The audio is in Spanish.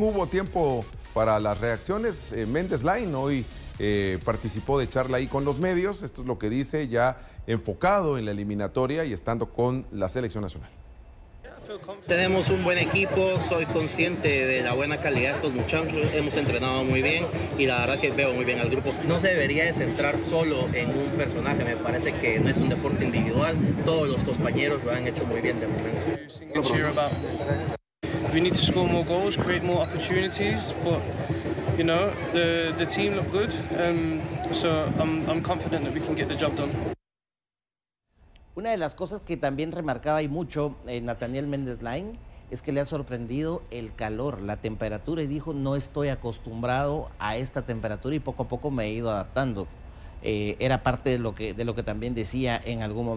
Hubo tiempo para las reacciones. Eh, Méndez Line hoy eh, participó de charla ahí con los medios. Esto es lo que dice ya enfocado en la eliminatoria y estando con la selección nacional. Tenemos un buen equipo, soy consciente de la buena calidad de estos muchachos, hemos entrenado muy bien y la verdad que veo muy bien al grupo. No se debería de centrar solo en un personaje, me parece que no es un deporte individual, todos los compañeros lo han hecho muy bien de momento. We need to score more goals, create more opportunities, but you know the the team look good, um, so I'm I'm confident that we can get the job done. Una de las cosas que también remarcaba y mucho eh, Nathaniel Méndez Line es que le ha sorprendido el calor, la temperatura y dijo no estoy acostumbrado a esta temperatura y poco a poco me he ido adaptando. Eh, era parte de lo que de lo que también decía en algún momento.